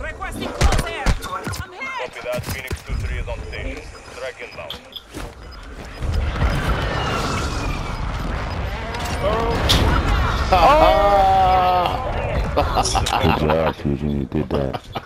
Requesting close air. I'm hit. Copy that. Phoenix 2-3 is on station. Dragon down. Oh. oh. Good job, Fusion, You did that.